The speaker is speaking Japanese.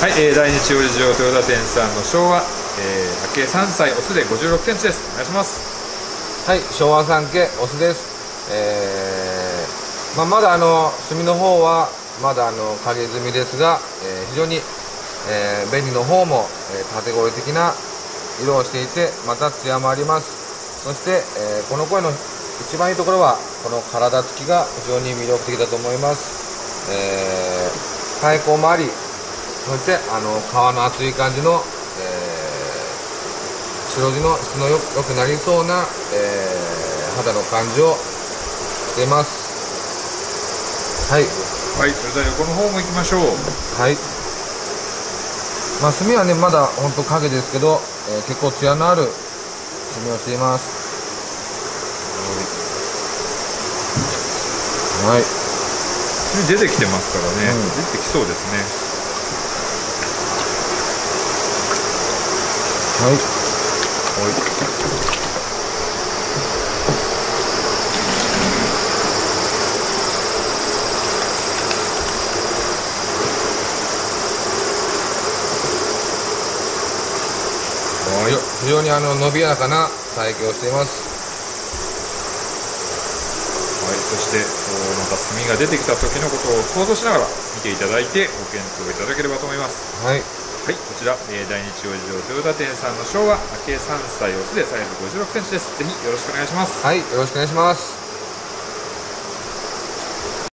はい、えー、第二中央事情豊田店さんの昭和、えー、明け3歳オスで56センチです。お願いします。はい昭和三家オスです。えー、まあ、まだあの炭の方はまだあの影済みですが、えー、非常に、えー、紅の方も、えー、縦声的な色をしていてまた艶もあります。そして、えー、この声の一番いいところはこの体つきが非常に魅力的だと思います。えー、開口もありそしてあの皮の厚い感じの、えー、白地の質のよくなりそうな、えー、肌の感じをしています。はい。はいそれでは横の方も行きましょう。はい。まあ炭はねまだ本当影ですけど、えー、結構艶のある炭をしています。はい。出てきてますからね、うん、出てきそうですねはい。はい。非常にあの伸びやかな体型をしています。はい。そしてまた炭が出てきた時のことを想像しながら見ていただいてご検討いただければと思います。はいはい、こちら、えー、大日曜事情豊田店さんの昭和明け3歳オスでサイズ56センチです。ぜひよろしくお願いします。はい、よろしくお願いします。